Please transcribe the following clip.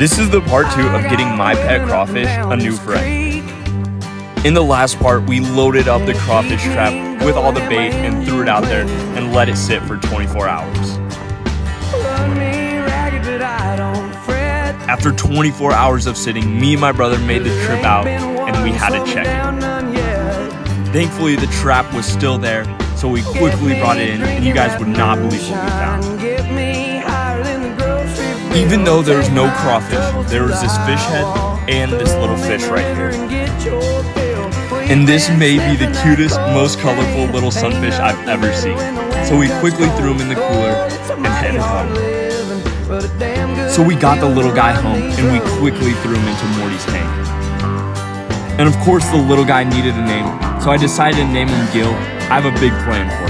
This is the part two of getting my pet crawfish a new friend. In the last part, we loaded up the crawfish trap with all the bait and threw it out there and let it sit for 24 hours. After 24 hours of sitting, me and my brother made the trip out and we had to check it. Thankfully, the trap was still there, so we quickly brought it in, and you guys would not believe what we found. Even though there's no crawfish, there was this fish head and this little fish right here. And this may be the cutest, most colorful little sunfish I've ever seen. So we quickly threw him in the cooler and headed home. So we got the little guy home and we quickly threw him into Morty's tank. And of course the little guy needed a name, so I decided to name him Gil. I have a big plan for him.